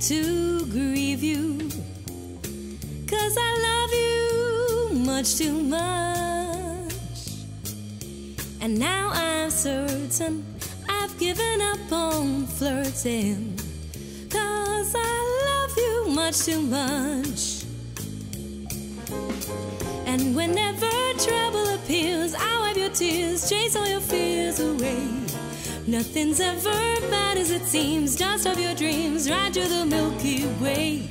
to grieve you. Cause I love you much too much. And now I'm certain Given up on flirting. Cause I love you much too much. And whenever trouble appears, I'll wipe your tears, chase all your fears away. Nothing's ever bad as it seems. Dust off your dreams, ride to the Milky Way.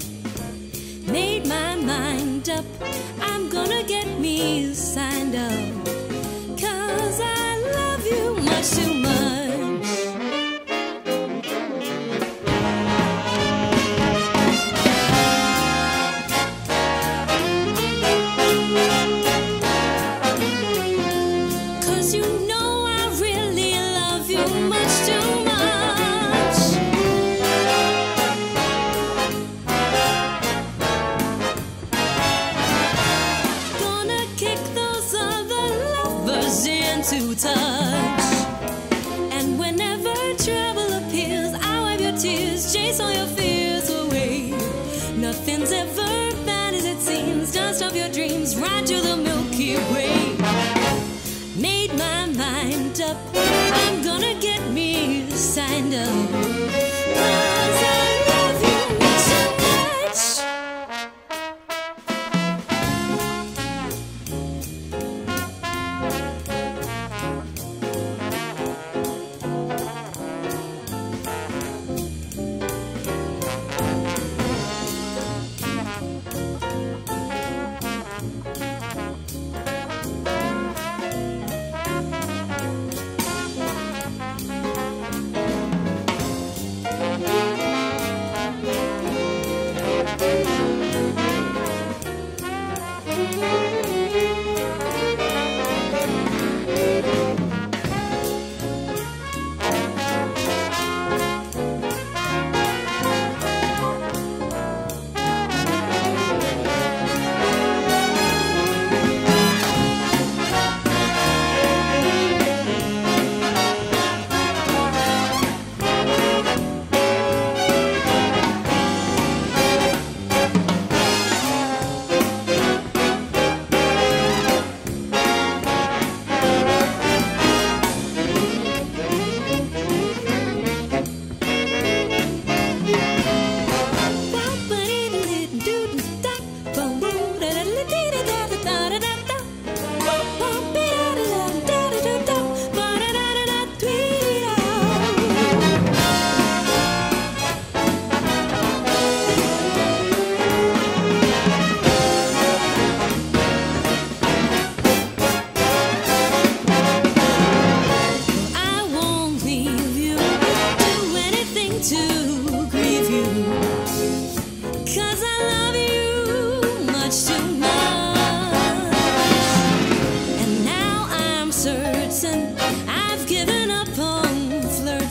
Made my mind up, I'm gonna get me signed up. Cause I love you much too much. Into touch. And whenever trouble appears, I'll wipe your tears, chase all your fears away. Nothing's ever bad as it seems. Dust off your dreams, ride to the Milky Way made my mind up. Me signed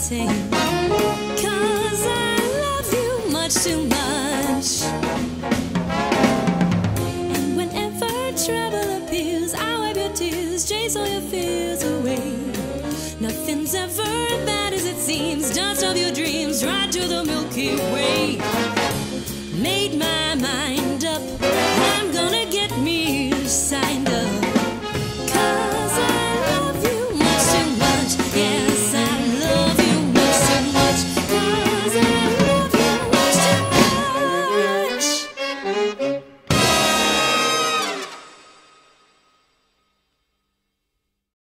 Cause I love you much too much. And whenever trouble appears, I wipe your tears, chase all your fears away. Nothing's ever bad as it seems. Dust your dreams, ride to the Milky Way. Made my mind